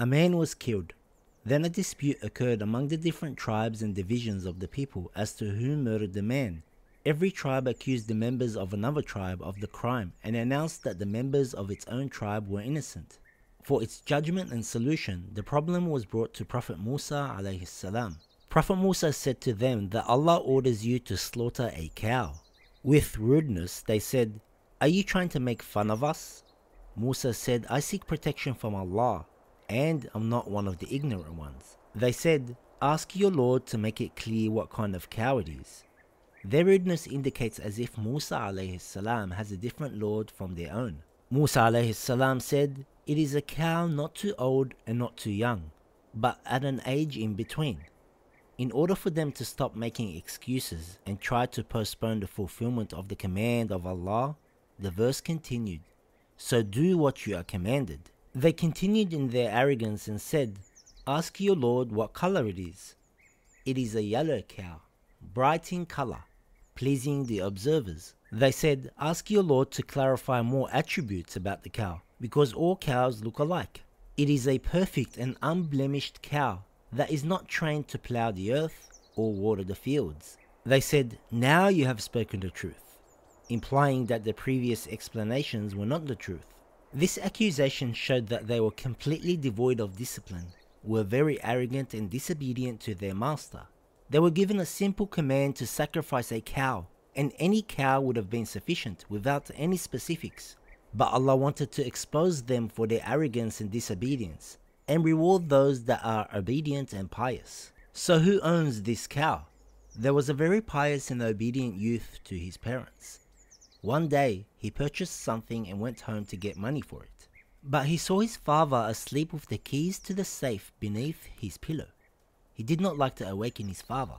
A man was killed. Then a dispute occurred among the different tribes and divisions of the people as to who murdered the man. Every tribe accused the members of another tribe of the crime and announced that the members of its own tribe were innocent. For its judgment and solution, the problem was brought to Prophet Musa alayhi salam. Prophet Musa said to them that Allah orders you to slaughter a cow. With rudeness, they said, Are you trying to make fun of us? Musa said, I seek protection from Allah and I'm not one of the ignorant ones. They said, Ask your Lord to make it clear what kind of cow it is. Their rudeness indicates as if Musa salam has a different Lord from their own. Musa salam said, It is a cow not too old and not too young, but at an age in between. In order for them to stop making excuses and try to postpone the fulfillment of the command of Allah, the verse continued, So do what you are commanded. They continued in their arrogance and said, Ask your Lord what color it is. It is a yellow cow, bright in color, pleasing the observers. They said, Ask your Lord to clarify more attributes about the cow, because all cows look alike. It is a perfect and unblemished cow that is not trained to plough the earth or water the fields. They said, Now you have spoken the truth, implying that the previous explanations were not the truth. This accusation showed that they were completely devoid of discipline, were very arrogant and disobedient to their master. They were given a simple command to sacrifice a cow, and any cow would have been sufficient without any specifics. But Allah wanted to expose them for their arrogance and disobedience, and reward those that are obedient and pious. So who owns this cow? There was a very pious and obedient youth to his parents. One day, he purchased something and went home to get money for it. But he saw his father asleep with the keys to the safe beneath his pillow. He did not like to awaken his father,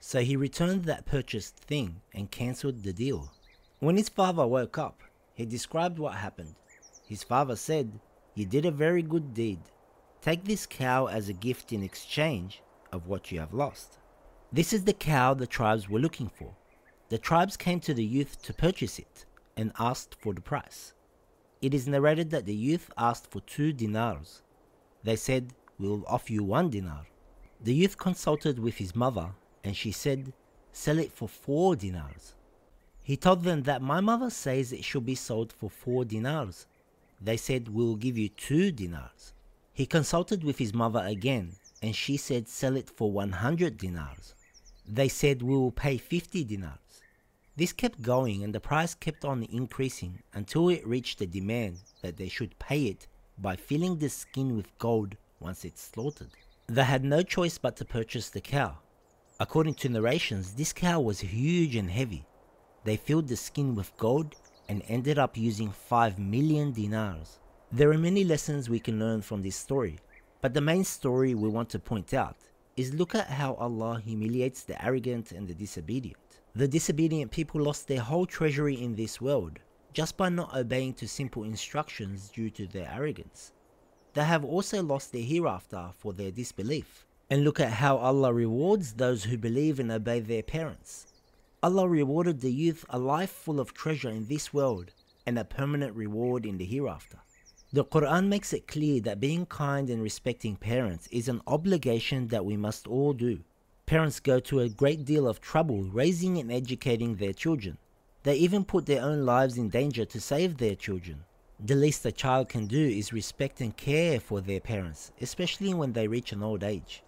so he returned that purchased thing and cancelled the deal. When his father woke up, he described what happened. His father said, You did a very good deed. Take this cow as a gift in exchange of what you have lost. This is the cow the tribes were looking for. The tribes came to the youth to purchase it and asked for the price. It is narrated that the youth asked for two dinars. They said, We will offer you one dinar. The youth consulted with his mother and she said, Sell it for four dinars. He told them that my mother says it should be sold for four dinars. They said, We will give you two dinars. He consulted with his mother again and she said, Sell it for 100 dinars. They said, We will pay 50 dinars. This kept going and the price kept on increasing until it reached the demand that they should pay it by filling the skin with gold once it's slaughtered. They had no choice but to purchase the cow. According to narrations, this cow was huge and heavy. They filled the skin with gold and ended up using 5 million dinars. There are many lessons we can learn from this story, but the main story we want to point out is look at how Allah humiliates the arrogant and the disobedient. The disobedient people lost their whole treasury in this world just by not obeying to simple instructions due to their arrogance. They have also lost their hereafter for their disbelief. And look at how Allah rewards those who believe and obey their parents. Allah rewarded the youth a life full of treasure in this world and a permanent reward in the hereafter. The Quran makes it clear that being kind and respecting parents is an obligation that we must all do. Parents go to a great deal of trouble raising and educating their children. They even put their own lives in danger to save their children. The least a child can do is respect and care for their parents, especially when they reach an old age.